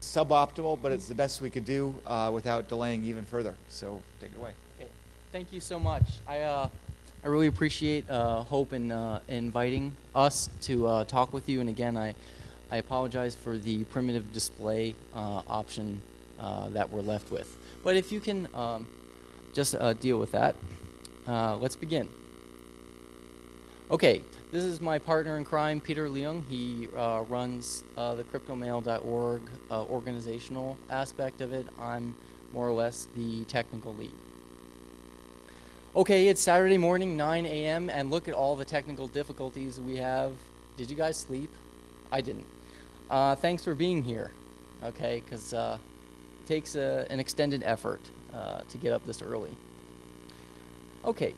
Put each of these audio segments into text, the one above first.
suboptimal, but it's the best we could do uh, without delaying even further. So take it away. Thank you so much. I, uh, I really appreciate uh, Hope in uh, inviting us to uh, talk with you. And again, I, I apologize for the primitive display uh, option that we're left with. But if you can um, just deal with that, let's begin. Okay, this is my partner in crime, Peter Leung. He uh, runs uh, the cryptomail.org uh, organizational aspect of it. I'm more or less the technical lead. Okay, it's Saturday morning, 9 a.m., and look at all the technical difficulties we have. Did you guys sleep? I didn't. Uh, thanks for being here, okay, because uh, it takes a, an extended effort uh, to get up this early. Okay.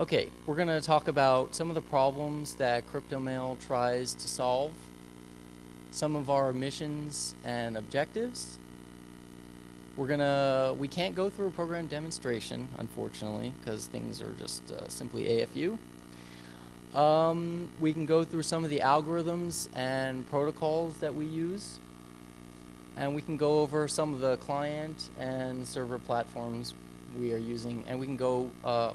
Okay, we're going to talk about some of the problems that CryptoMail tries to solve, some of our missions and objectives. We're gonna, we can't go through a program demonstration, unfortunately, because things are just uh, simply AFU. Um, we can go through some of the algorithms and protocols that we use. And we can go over some of the client and server platforms we are using. And we can go uh,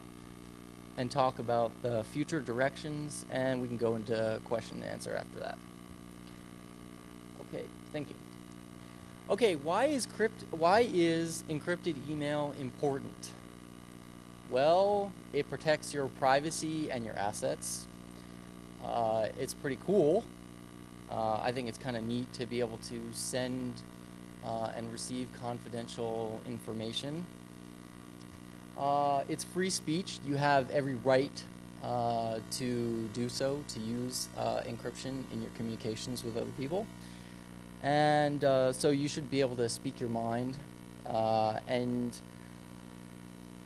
and talk about the future directions. And we can go into question and answer after that. Okay, thank you. Okay, why is crypt why is encrypted email important? Well, it protects your privacy and your assets. Uh, it's pretty cool. Uh, I think it's kind of neat to be able to send uh, and receive confidential information. Uh, it's free speech. You have every right uh, to do so, to use uh, encryption in your communications with other people. And uh, so you should be able to speak your mind. Uh, and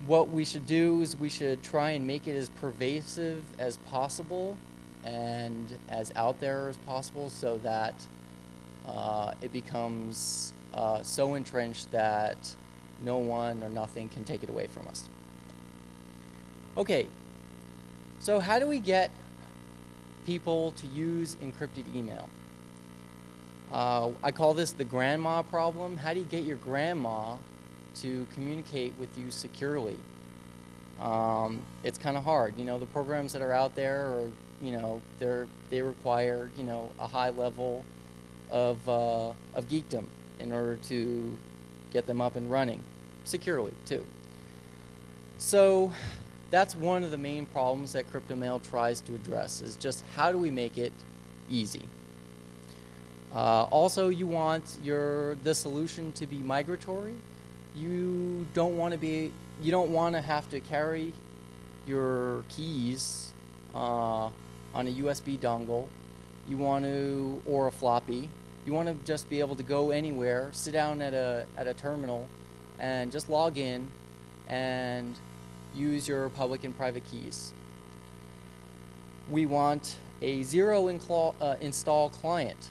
what we should do is we should try and make it as pervasive as possible and as out there as possible so that uh, it becomes so entrenched that no one or nothing can take it away from us. Okay, so how do we get people to use encrypted email? Uh, I call this the grandma problem. How do you get your grandma to communicate with you securely? Um, it's kind of hard. You know, the programs that are out there are, you know, they're, they require, you know, a high level of, uh, of geekdom in order to get them up and running securely, too. So that's one of the main problems that CryptoMail tries to address is just how do we make it easy? Uh, also, you want your the solution to be migratory. You don't want to be you don't want to have to carry your keys uh, on a USB dongle. You want to or a floppy. You want to just be able to go anywhere, sit down at a at a terminal, and just log in and use your public and private keys. We want a zero uh, install client.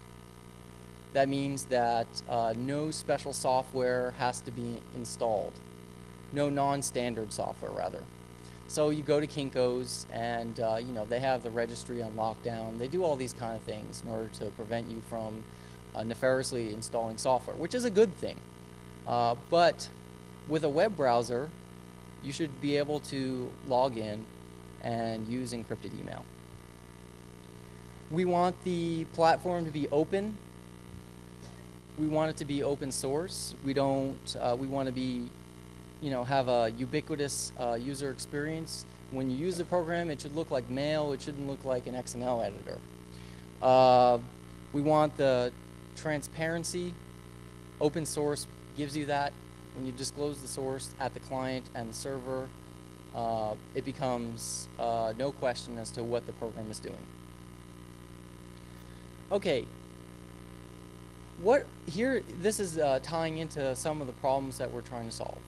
That means that uh, no special software has to be installed. No non-standard software, rather. So you go to Kinko's, and uh, you know they have the registry on lockdown. They do all these kind of things in order to prevent you from uh, nefariously installing software, which is a good thing. Uh, but with a web browser, you should be able to log in and use encrypted email. We want the platform to be open we want it to be open source. We don't. Uh, we want to be, you know, have a ubiquitous uh, user experience. When you use the program, it should look like mail. It shouldn't look like an XML editor. Uh, we want the transparency. Open source gives you that. When you disclose the source at the client and the server, uh, it becomes uh, no question as to what the program is doing. Okay, what here this is uh, tying into some of the problems that we're trying to solve.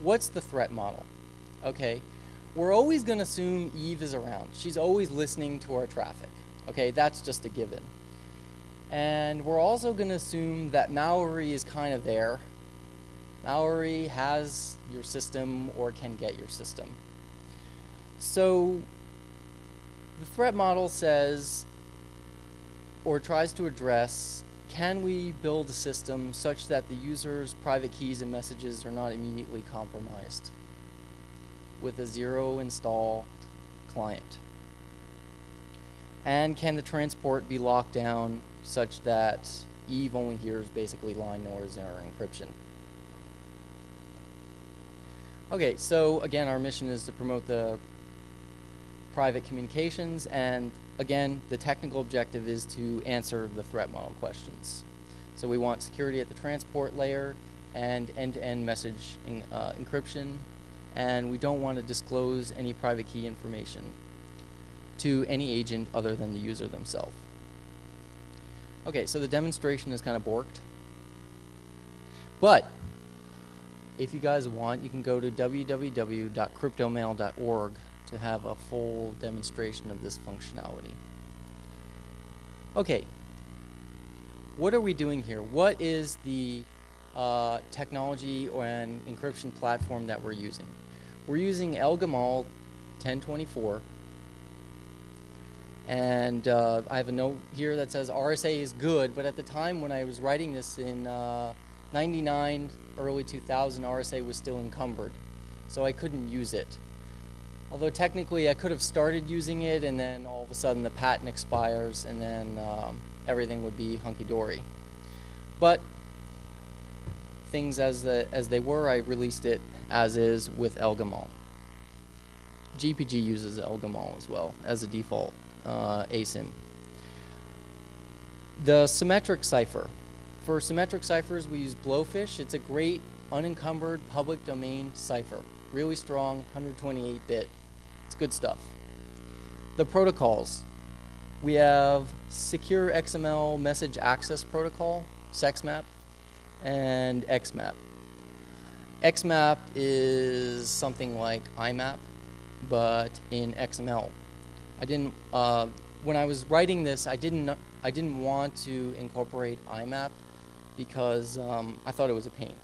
What's the threat model? Okay. We're always going to assume eve is around. She's always listening to our traffic. Okay that's just a given. And we're also going to assume that mallory is kind of there mallory has your system or can get your system so the threat model says or tries to address can we build a system such that the user's private keys and messages are not immediately compromised with a zero install client? And can the transport be locked down such that Eve only hears basically line noise or encryption? Okay, so again, our mission is to promote the private communications, and again, the technical objective is to answer the threat model questions. So we want security at the transport layer and end-to-end message en- uh, encryption, and we don't want to disclose any private key information to any agent other than the user themselves. Okay, so the demonstration is kind of borked. But if you guys want, you can go to www.cryptomail.org to have a full demonstration of this functionality. Okay, what are we doing here? What is the uh, technology and encryption platform that we're using? We're using Elgamal 1024 and uh, I have a note here that says RSA is good, but at the time when I was writing this in uh, 99, early 2000, RSA was still encumbered, so I couldn't use it. Although technically I could have started using it and then all of a sudden the patent expires and then um, everything would be hunky-dory. But things as, the, as they were, I released it as is with El Gamal. GPG uses El Gamal as well as a default uh, ASIM. The symmetric cipher. For symmetric ciphers, we use Blowfish. It's a great unencumbered public domain cipher. Really strong, 128-bit. It's good stuff. The protocols. We have Secure XML Message Access Protocol, SexMap, and XMAP. XMAP is something like IMAP, but in XML. I didn't, uh, when I was writing this, I didn't, I didn't want to incorporate IMAP because um, I thought it was a pain.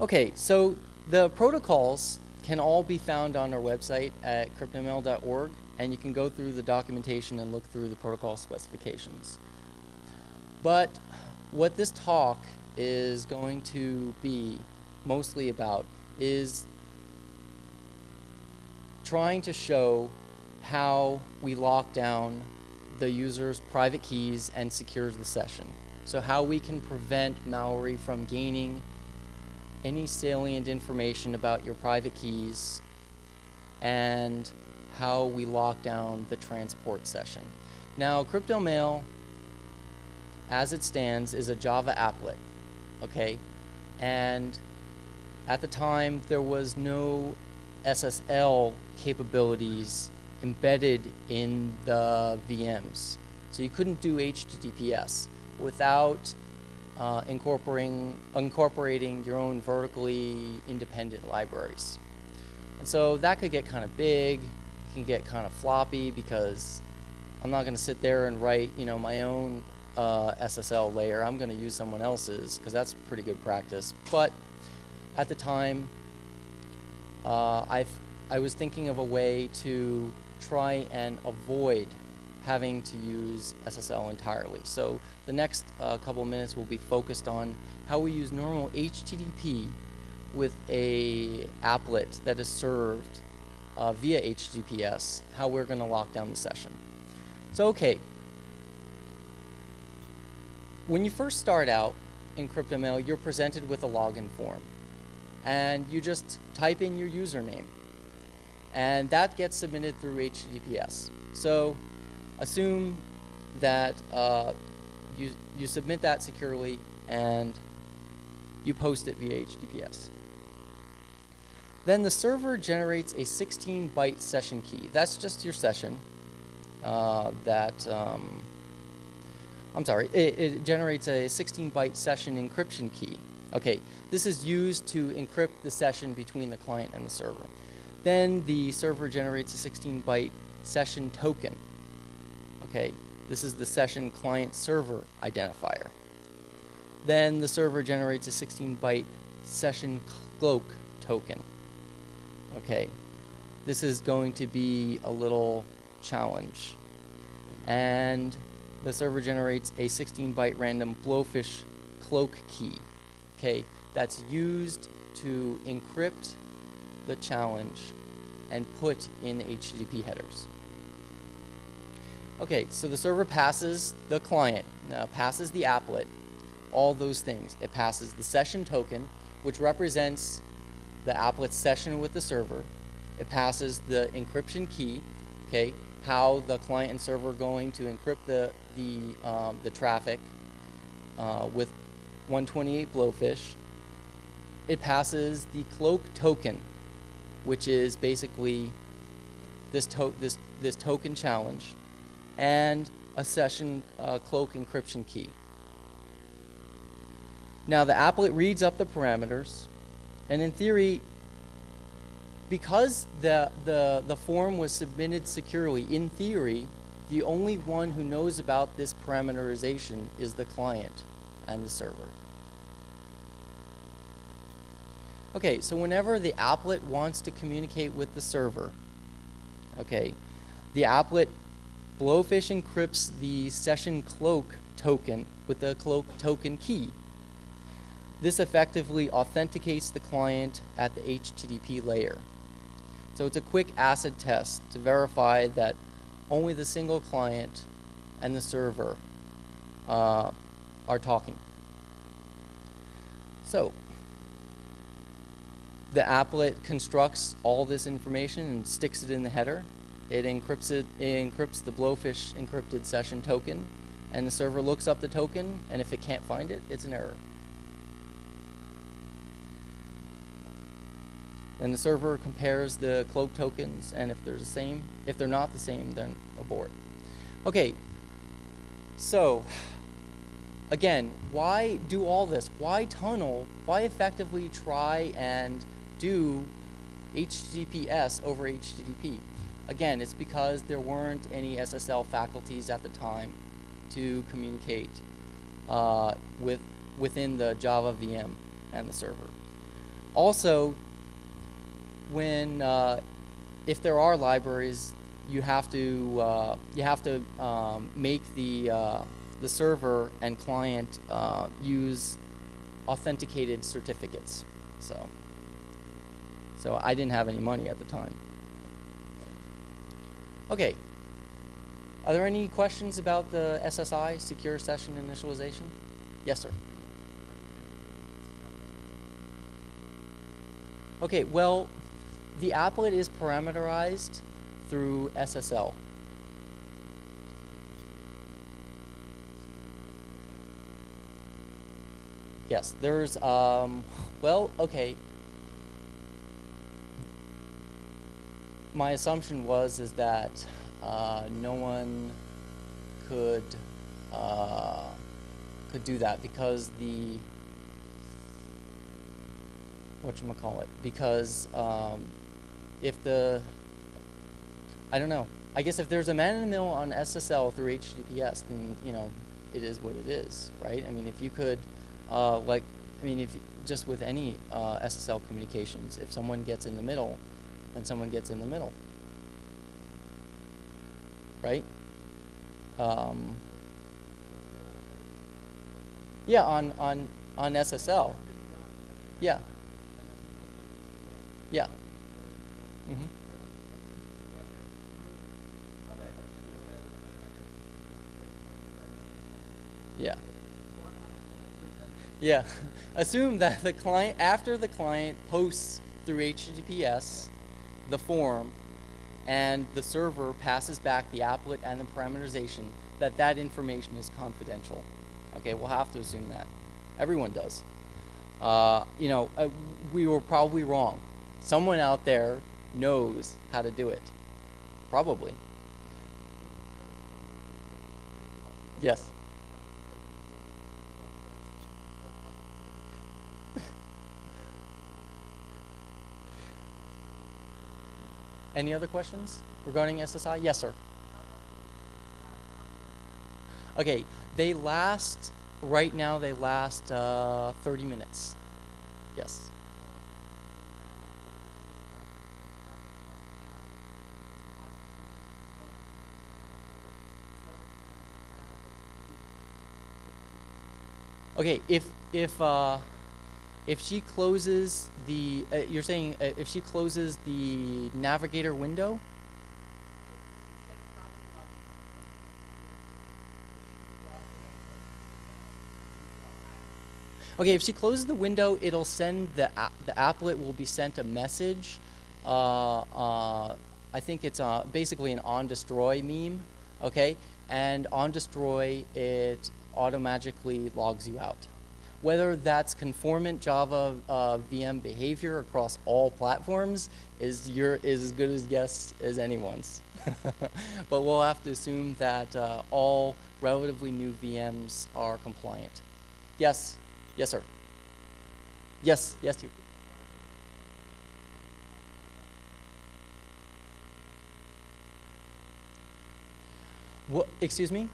Okay, so the protocols can all be found on our website at cryptomail.org, and you can go through the documentation and look through the protocol specifications. But what this talk is going to be mostly about is trying to show how we lock down the user's private keys and secures the session. So how we can prevent malware from gaining any salient information about your private keys and how we lock down the transport session. Now, CryptoMail, as it stands, is a Java applet, okay? And at the time, there was no SSL capabilities embedded in the VMs. So you couldn't do HTTPS without uh, incorporating, incorporating your own vertically independent libraries. And so that could get kind of big, it can get kind of floppy because I'm not going to sit there and write, you know, my own uh, SSL layer. I'm going to use someone else's because that's pretty good practice. But at the time, uh, I I was thinking of a way to try and avoid having to use SSL entirely. So the next uh, couple minutes will be focused on how we use normal HTTP with a applet that is served uh, via HTTPS, how we're going to lock down the session. So okay, when you first start out in CryptoMail, you're presented with a login form. And you just type in your username. And that gets submitted through HTTPS. So assume that uh, you, you submit that securely and you post it via HTTPS. Then the server generates a 16 byte session key. That's just your session uh, that, um, I'm sorry, it, it generates a 16 byte session encryption key. Okay, this is used to encrypt the session between the client and the server. Then the server generates a 16 byte session token. Okay, this is the session client server identifier. Then the server generates a 16 byte session cloak token. Okay, this is going to be a little challenge. and the server generates a 16 byte random blowfish cloak key. Okay, that's used to encrypt the challenge and put in HTTP headers. Okay, so the server passes the client, uh, passes the applet, all those things. It passes the session token, which represents the applet session with the server. It passes the encryption key, okay, how the client and server are going to encrypt the the um, the traffic uh, with 128 blowfish. It passes the cloak token, which is basically this to- this this token challenge, and a session uh, cloak encryption key. Now the applet reads up the parameters, and in theory, because the, the, the form was submitted securely, in theory, the only one who knows about this parameterization is the client and the server. Okay, so whenever the applet wants to communicate with the server, okay, the applet blowfish encrypts the session cloak token with the cloak token key. This effectively authenticates the client at the HTTP layer. So it's a quick acid test to verify that only the single client and the server uh, are talking. So the applet constructs all this information and sticks it in the header. It encrypts it, it encrypts the blowfish encrypted session token, and the server looks up the token, and if it can't find it, it's an error. Then the server compares the cloak tokens, and if they're the same, if they're not the same, then abort. Okay, so again, why do all this? Why tunnel? Why effectively try and do HTTPS over HTTP? Again, it's because there weren't any SSL faculties at the time to communicate uh, with within the Java VM and the server. Also, when uh, if there are libraries, you have to uh, you have to um, make the uh, the server and client uh, use authenticated certificates. So so I didn't have any money at the time. Okay. Are there any questions about the SSI, Secure Session Initialization? Yes, sir. Okay, well, the applet is parameterized through SSL. Yes, there's, um, well, okay. My assumption was is that uh, no one could uh, could do that because the what you call it because um, if the I don't know. I guess if there's a man in the middle on SSL through HTTPS then you know it is what it is right? I mean if you could uh, like I mean if just with any uh, SSL communications if someone gets in the middle then someone gets in the middle right um, yeah on on on SSL yeah yeah. Mm-hmm. Yeah. Yeah. Assume that the client, after the client posts through HTTPS the form and the server passes back the applet and the parameterization, that that information is confidential. Okay, we'll have to assume that. Everyone does. Uh, you know, uh, we were probably wrong. Someone out there knows how to do it. Probably. Yes. Any other questions regarding SSI? Yes, sir. Okay, they last, right now they last uh, 30 minutes. Yes. Okay, if, if, uh, if she closes the, uh, you're saying uh, if she closes the navigator window. Okay, if she closes the window, it'll send the app, the applet will be sent a message. Uh, uh, I think it's uh, basically an on destroy meme. Okay, and on destroy it automatically logs you out. Whether that's conformant Java uh, VM behavior across all platforms is your is as good as guess as anyone's. but we'll have to assume that uh, all relatively new VMs are compliant. Yes, yes, sir. Yes, yes, you. What? Excuse me?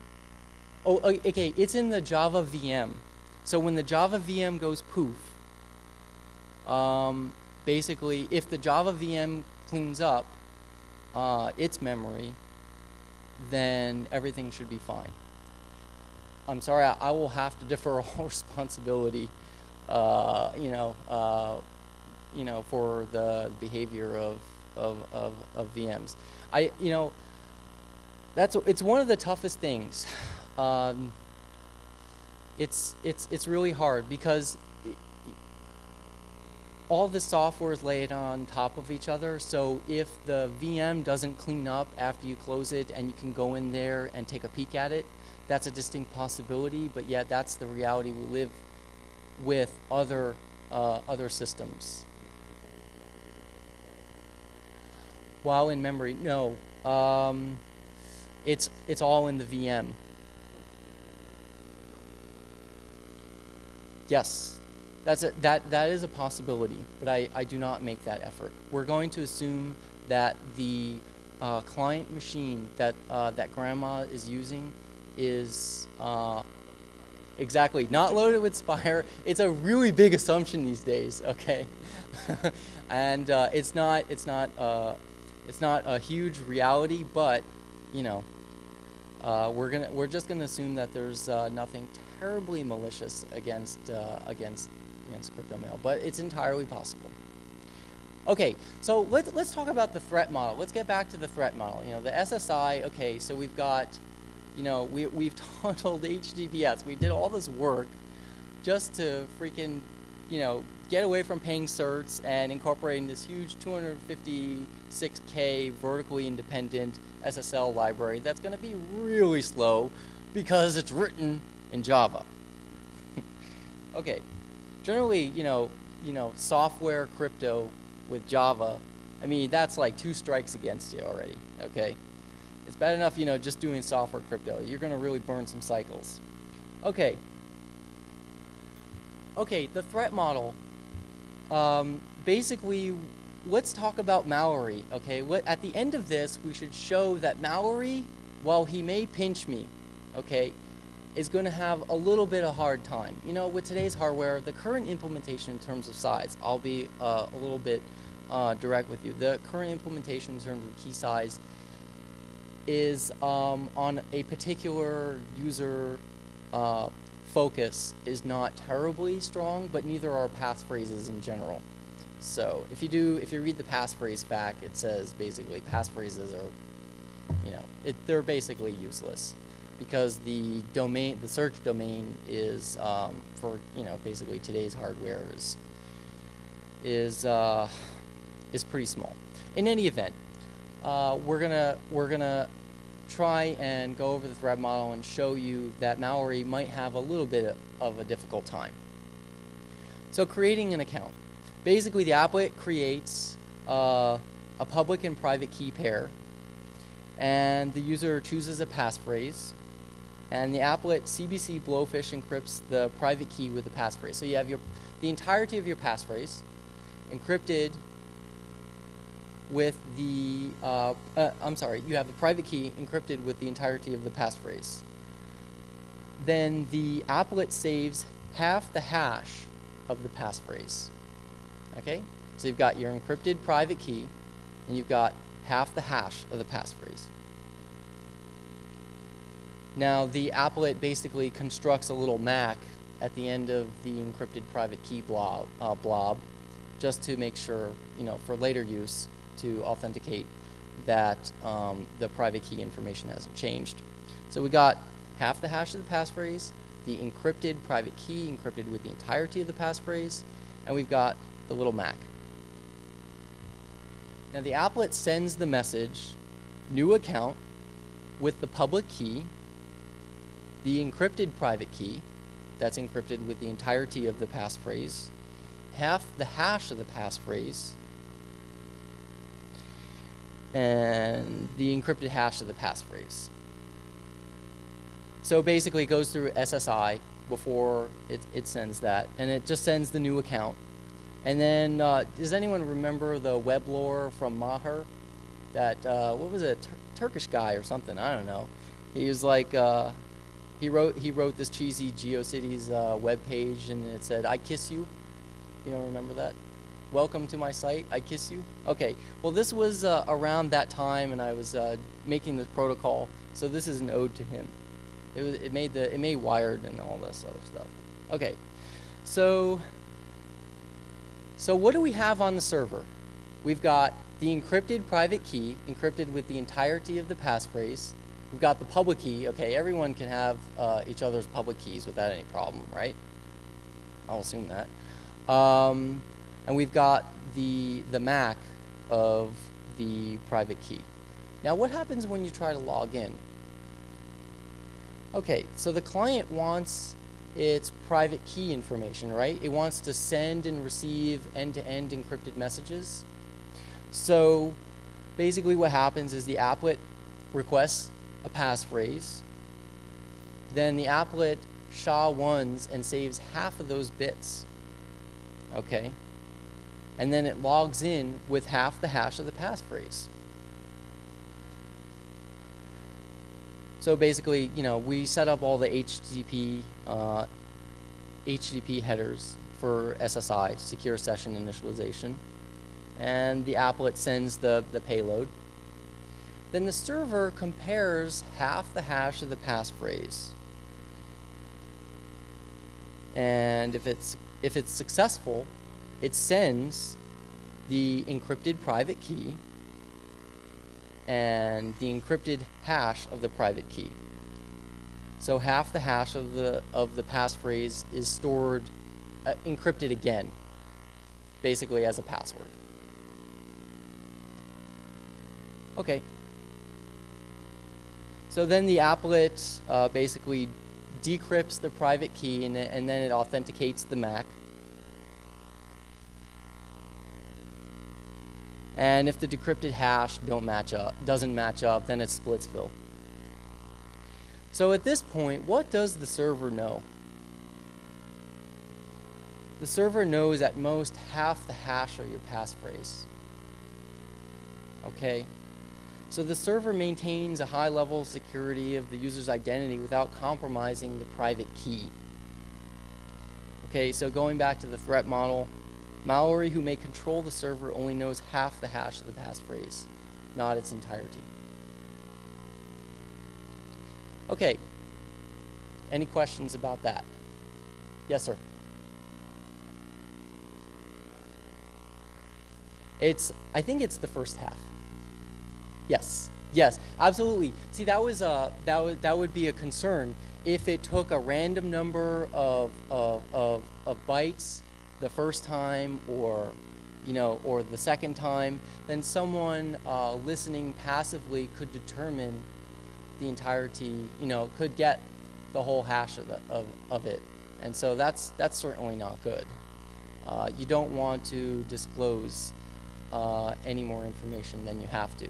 Oh, okay. It's in the Java VM. So when the Java VM goes poof, um, basically, if the Java VM cleans up uh, its memory, then everything should be fine. I'm sorry, I, I will have to defer all responsibility, uh, you know, uh, you know, for the behavior of, of, of, of VMs. I, you know, that's it's one of the toughest things. Um, it's it's it's really hard because all the software is laid on top of each other. So if the VM doesn't clean up after you close it, and you can go in there and take a peek at it, that's a distinct possibility. But yet that's the reality we live with other uh, other systems. While in memory, no. Um, it's it's all in the VM. Yes, that's a, that that is a possibility, but I, I do not make that effort. We're going to assume that the uh, client machine that uh, that grandma is using is uh, exactly not loaded with spyware. It's a really big assumption these days. Okay, and uh, it's not it's not uh, it's not a huge reality, but you know uh, we're gonna we're just gonna assume that there's uh, nothing terribly malicious against uh, against against CryptoMail, but it's entirely possible. Okay, so let's let's talk about the threat model. Let's get back to the threat model. You know, the SSI. Okay, so we've got, you know, we we've tunneled HTTPS. We did all this work just to freaking, you know, get away from paying certs and incorporating this huge 256k vertically independent SSL library that's going to be really slow because it's written in Java. okay, generally, you know, you know, software crypto with Java, I mean, that's like two strikes against you already. Okay, it's bad enough, you know, just doing software crypto. You're going to really burn some cycles. Okay. Okay, the threat model. Um, basically, let's talk about Mallory. Okay, what, at the end of this, we should show that Mallory, while he may pinch me, okay, is going to have a little bit of hard time. You know, with today's hardware, the current implementation in terms of size, I'll be uh, a little bit uh, direct with you. The current implementation in terms of key size is um, on a particular user uh, focus is not terribly strong, but neither are passphrases in general. So if you do, if you read the passphrase back, it says basically passphrases are, you know, it, they're basically useless because the domain, the search domain is um, for you know basically today's hardware is is uh, is pretty small. In any event, uh, we're gonna we're gonna try and go over the threat model and show you that Mallory might have a little bit of a difficult time. So creating an account. Basically, the applet creates uh, a public and private key pair, and the user chooses a passphrase, and the applet CBC Blowfish encrypts the private key with the passphrase. So you have your the entirety of your passphrase encrypted with the, uh, uh, I'm sorry, you have the private key encrypted with the entirety of the passphrase. Then the applet saves half the hash of the passphrase. Okay? So you've got your encrypted private key, and you've got half the hash of the passphrase. Now the applet basically constructs a little MAC at the end of the encrypted private key blob, uh, blob just to make sure, you know, for later use to authenticate that um, the private key information hasn't changed. So we got half the hash of the passphrase, the encrypted private key encrypted with the entirety of the passphrase, and we've got the little MAC. Now the applet sends the message, new account, with the public key, the encrypted private key, that's encrypted with the entirety of the passphrase, half the hash of the passphrase, and the encrypted hash of the passphrase. So basically, it goes through SSI before it, it sends that, and it just sends the new account. And then, uh, does anyone remember the web lore from Mahir? That uh, what was it, Tur- Turkish guy or something? I don't know. He was like, uh, he wrote he wrote this cheesy GeoCities uh, web page, and it said, "I kiss you." You don't remember that? Welcome to my site. I kiss you. Okay. Well, this was uh, around that time, and I was uh, making this protocol, so this is an ode to him. It was it made the it made Wired and all this other stuff. Okay. So so what do we have on the server? We've got the encrypted private key, encrypted with the entirety of the passphrase. We've got the public key. Okay, everyone can have uh, each other's public keys without any problem, right? I'll assume that. Um, and we've got the the MAC of the private key. Now, what happens when you try to log in? Okay, so the client wants its private key information, right? It wants to send and receive end-to-end encrypted messages. So basically what happens is the applet requests a passphrase. Then the applet SHA-1s and saves half of those bits. Okay? And then it logs in with half the hash of the passphrase. So basically, you know, we set up all the HTTP uh, HTTP headers for SSI, Secure Session Initialization, and the applet sends the, the payload. Then the server compares half the hash of the passphrase. And if it's if it's successful, it sends the encrypted private key and the encrypted hash of the private key. So half the hash of the of the passphrase is stored uh, encrypted again, basically as a password. Okay. So then the applet uh, basically decrypts the private key and, and then it authenticates the MAC. And if the decrypted hash don't match up, doesn't match up, then it's Splitsville. So at this point, what does the server know? The server knows at most half the hash of your passphrase. Okay? So the server maintains a high level of security of the user's identity without compromising the private key. Okay, so going back to the threat model, Mallory who may control the server only knows half the hash of the passphrase, not its entirety. Okay. Any questions about that? Yes, sir. It's I think it's the first half. Yes. Yes, absolutely. See, that was uh that would that would be a concern if it took a random number of of of, of bytes the first time or you know or the second time, then someone uh, listening passively could determine the entirety, you know, could get the whole hash of, the, of, of it. And so that's, that's certainly not good. Uh, you don't want to disclose uh, any more information than you have to.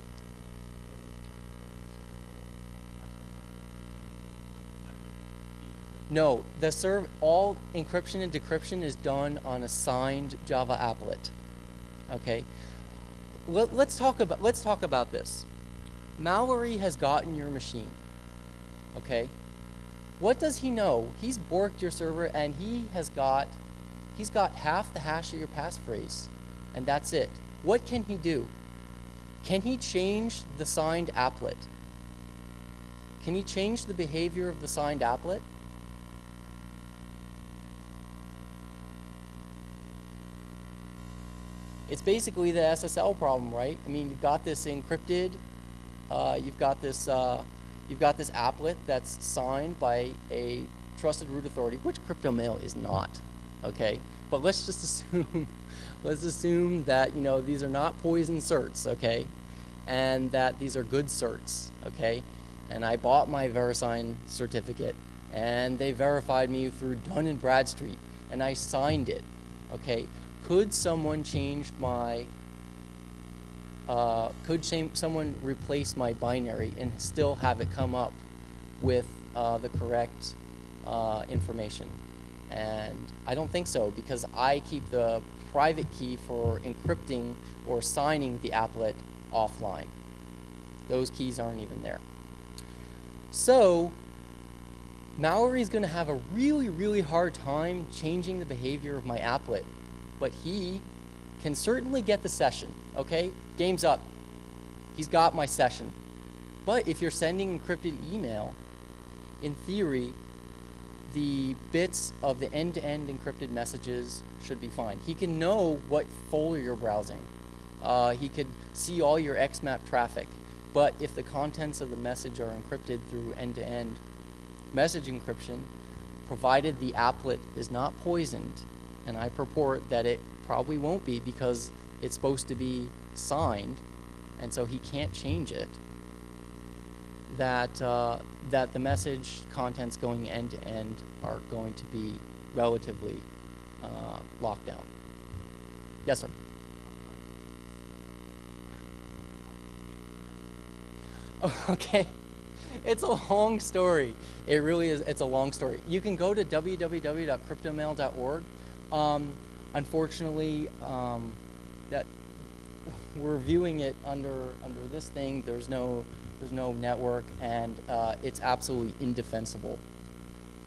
No, the serve all encryption and decryption is done on a signed Java applet. Okay. Let, let's talk about let's talk about this. Mallory has gotten your machine. Okay? What does he know? He's borked your server and he has got he's got half the hash of your passphrase. And that's it. What can he do? Can he change the signed applet? Can he change the behavior of the signed applet? It's basically the SSL problem, right? I mean, you've got this encrypted you've got this, uh, you've got this applet that's signed by a trusted root authority, which CryptoMail is not, okay? But let's just assume, let's assume that you know these are not poison certs, okay? And that these are good certs, okay? And I bought my VeriSign certificate, and they verified me through Dun and Bradstreet, and I signed it, okay? Could someone change my uh, could someone replace my binary and still have it come up with uh, the correct uh, information? And I don't think so because I keep the private key for encrypting or signing the applet offline. Those keys aren't even there. So, Mallory is going to have a really, really hard time changing the behavior of my applet, but he can certainly get the session. Okay, game's up. He's got my session. But if you're sending encrypted email, in theory, the bits of the end-to-end encrypted messages should be fine. He can know what folder you're browsing. Uh, he could see all your XMAP traffic. But if the contents of the message are encrypted through end-to-end message encryption, provided the applet is not poisoned, and I purport that it probably won't be because it's supposed to be signed, and so he can't change it. That uh, that the message contents going end to end are going to be relatively uh, locked down. Yes, sir. Okay, it's a long story. It really is. It's a long story. You can go to www.cryptomail.org. Um, unfortunately, um, we're viewing it under under this thing. There's no there's no network, and uh, it's absolutely indefensible.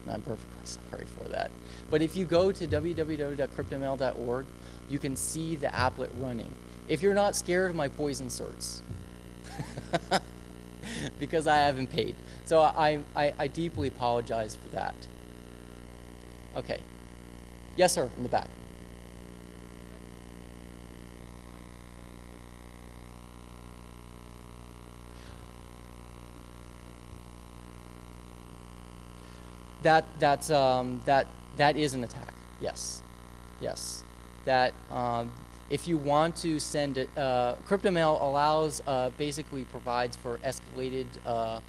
And I'm perfectly sorry for that. But if you go to www.cryptomail.org, you can see the applet running. If you're not scared of my poison certs, because I haven't paid. So I, I, I deeply apologize for that. Okay. Yes, sir, in the back. That that's um, that that is an attack. Yes, yes. That um, if you want to send it, uh, CryptoMail allows uh, basically provides for escalated uh,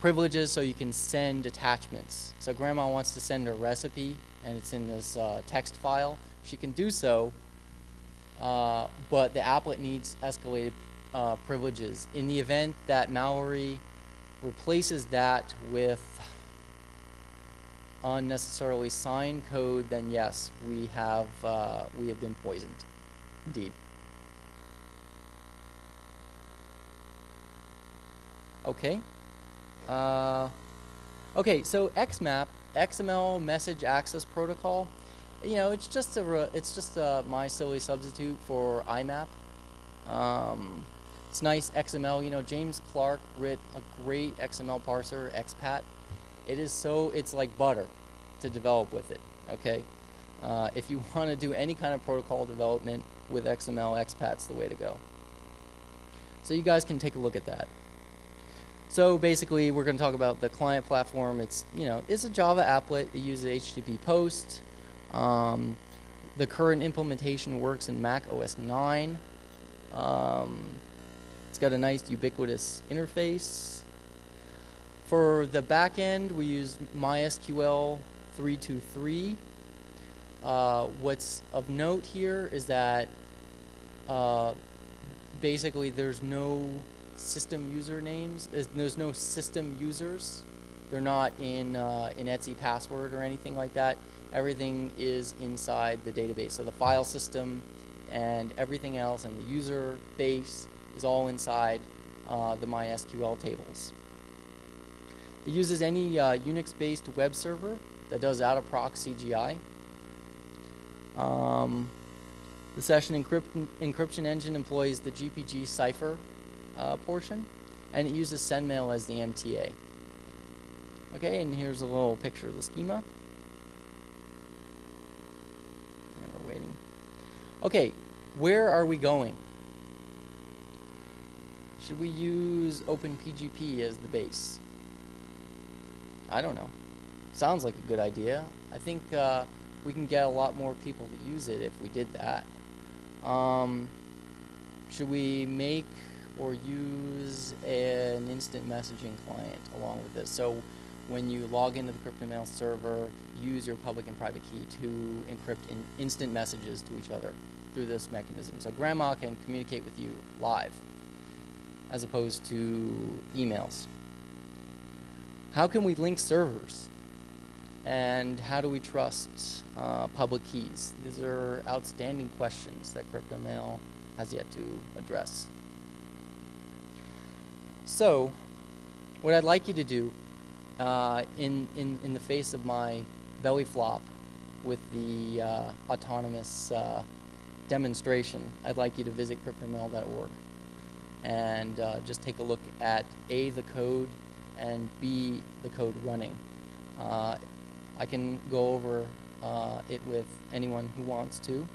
privileges, so you can send attachments. So Grandma wants to send a recipe, and it's in this uh, text file. She can do so, uh, but the applet needs escalated uh, privileges. In the event that Mallory replaces that with unnecessarily signed code, then yes, we have uh, we have been poisoned, indeed. Okay. Uh, okay, so XMAP, XML Message Access Protocol, you know, it's just a it's just a my silly substitute for IMAP. Um, it's nice XML. You know, James Clark wrote a great XML parser, Expat. It is so it's like butter to develop with it. Okay, uh, if you want to do any kind of protocol development with XML, Expat's the way to go. So you guys can take a look at that. So basically, we're going to talk about the client platform. It's you know it's a Java applet. It uses HTTP POST. Um, the current implementation works in Mac OS 9. Um, it's got a nice ubiquitous interface. For the backend, we use MySQL 323. Uh, what's of note here is that uh, basically there's no system usernames. There's- no system users. They're not in uh, in etc password or anything like that. Everything is inside the database. So the file system and everything else and the user base is all inside uh, the MySQL tables. It uses any uh, Unix-based web server that does out-of-proc CGI. Um, the session encrypt- encryption engine employs the GPG cipher uh, portion, and it uses SendMail as the MTA. Okay, and here's a little picture of the schema. And we're waiting. Okay, where are we going? Should we use OpenPGP as the base? I don't know. Sounds like a good idea. I think uh, we can get a lot more people to use it if we did that. Um, should we make or use an instant messaging client along with this? So when you log into the CryptoMail server, use your public and private key to encrypt in instant messages to each other through this mechanism. So grandma can communicate with you live as opposed to emails. How can we link servers? And how do we trust uh, public keys? These are outstanding questions that CryptoMail has yet to address. So, what I'd like you to do uh, in, in, in the face of my belly flop with the uh, autonomous uh, demonstration, I'd like you to visit cryptomail.org and uh, just take a look at A, the code, and B, the code running. Uh, I can go over uh, it with anyone who wants to.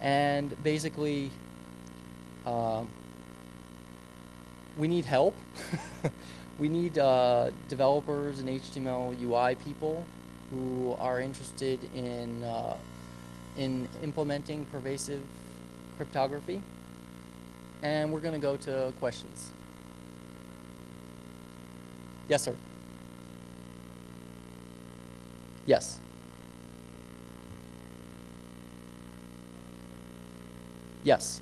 And basically, uh, we need help. we need uh, developers and HTML UI people who are interested in uh, in implementing pervasive cryptography. And we're going to go to questions. Yes, sir. Yes. Yes.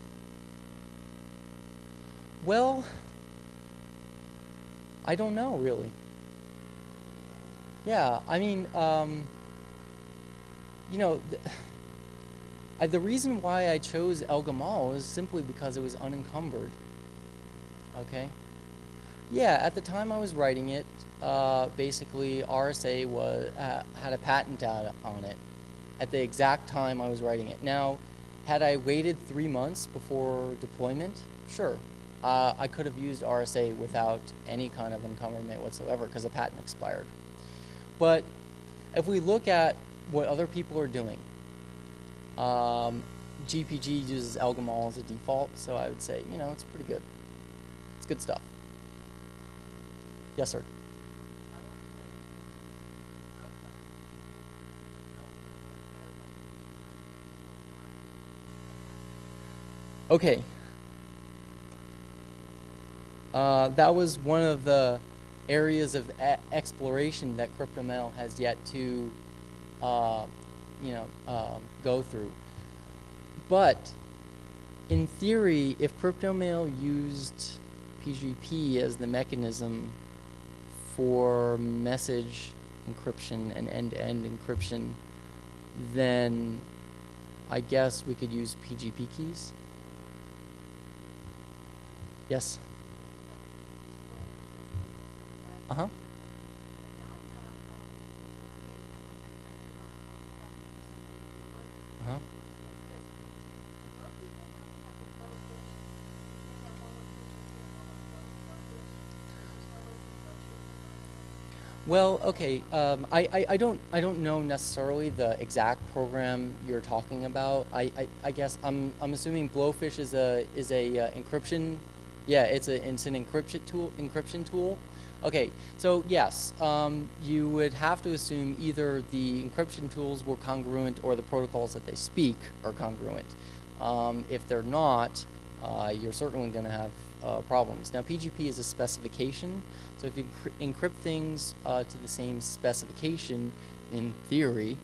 Well, I don't know really. Yeah, I mean, um, you know, th- I, the reason why I chose El Gamal is simply because it was unencumbered. Okay? Yeah, at the time I was writing it, uh, basically RSA was uh, had a patent out on it at the exact time I was writing it. Now, had I waited three months before deployment, sure, uh, I could have used RSA without any kind of encumberment whatsoever because the patent expired. But if we look at what other people are doing, um, GPG uses Elgamal as a default, so I would say, you know, it's pretty good. It's good stuff. Yes, sir. Okay. Uh, that was one of the areas of exploration that CryptoMail has yet to, uh, you know, um, go through. But in theory, if CryptoMail used PGP as the mechanism for message encryption and end-to-end encryption, then I guess we could use PGP keys. Yes. Uh-huh. Uh huh. Well, okay. Um, I, I, I don't I don't know necessarily the exact program you're talking about. I, I, I guess I'm I'm assuming Blowfish is a is a uh, encryption. Yeah, it's a it's an encryption tool encryption tool. Okay, so yes, um, you would have to assume either the encryption tools were congruent or the protocols that they speak are congruent. Um, if they're not, uh, you're certainly going to have uh, problems. Now, PGP is a specification, so if you encrypt things uh, to the same specification, in theory,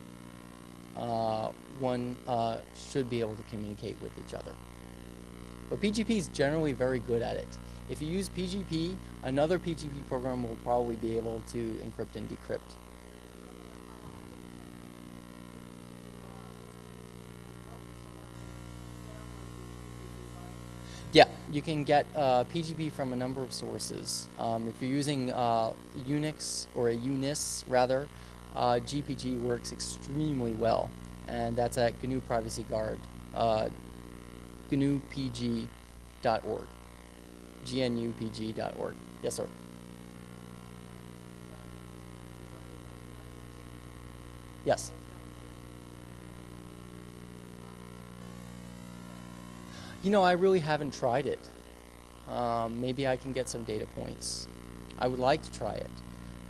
uh, one uh, should be able to communicate with each other. But PGP is generally very good at it. If you use PGP, another PGP program will probably be able to encrypt and decrypt. Yeah, you can get uh, PGP from a number of sources. Um, if you're using uh, Unix or a Unis rather, uh, GPG works extremely well, and that's at GNU Privacy Guard, uh, GNUPG.org, GNUPG.org. Yes, sir. Yes. You know, I really haven't tried it. Um, maybe I can get some data points. I would like to try it.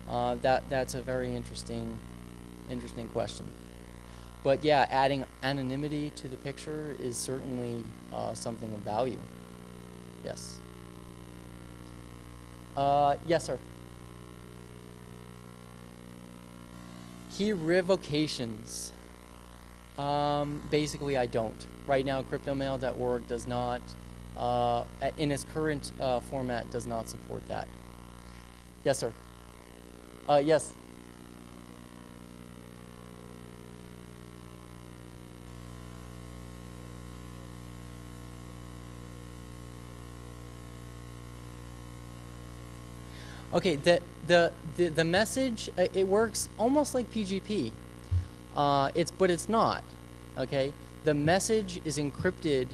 Uh, that that's a very interesting, interesting question. But yeah, adding anonymity to the picture is certainly uh, something of value. Yes. Uh, yes, sir. Key revocations. Um, basically, I don't. Right now, cryptomail.org does not, uh, in its current uh, format, does not support that. Yes, sir. Uh, yes. Okay, the the the, the message uh, it works almost like PGP. Uh, it's but it's not. Okay, the message is encrypted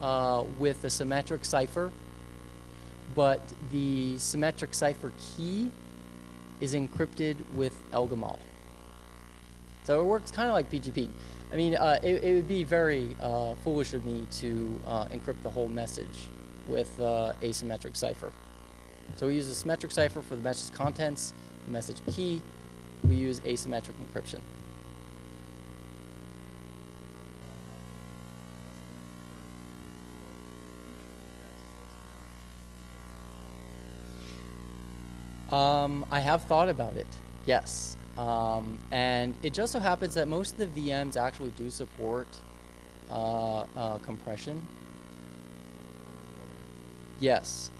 uh, with a symmetric cipher, but the symmetric cipher key is encrypted with Elgamal. So it works kind of like PGP. I mean, uh, it, it would be very uh, foolish of me to uh, encrypt the whole message with uh, asymmetric cipher. So we use a symmetric cipher for the message contents, the message key. We use asymmetric encryption. Um, I have thought about it, yes. Um, and it just so happens that most of the VMs actually do support uh, uh, compression. Yes.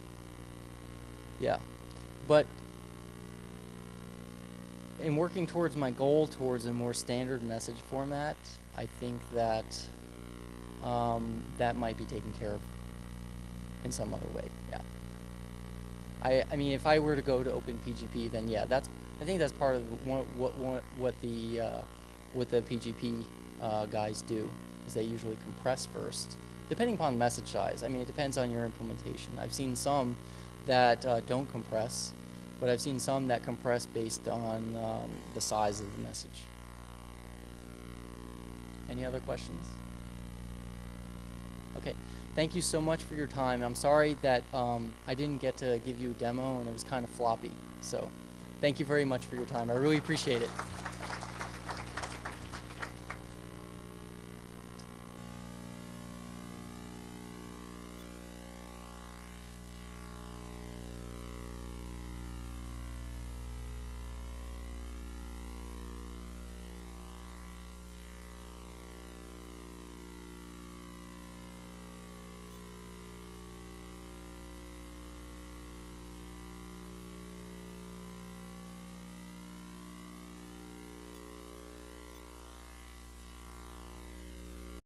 Yeah. But in working towards my goal towards a more standard message format, I think that um, that might be taken care of in some other way. Yeah. I, I mean, if I were to go to OpenPGP, then yeah, that's I think that's part of what what what, the uh, what the PGP uh, guys do is they usually compress first, depending upon message size. I mean, it depends on your implementation. I've seen some that uh, don't compress, but I've seen some that compress based on um, the size of the message. Any other questions? Thank you so much for your time. I'm sorry that um, I didn't get to give you a demo and it was kind of floppy. So, thank you very much for your time. I really appreciate it.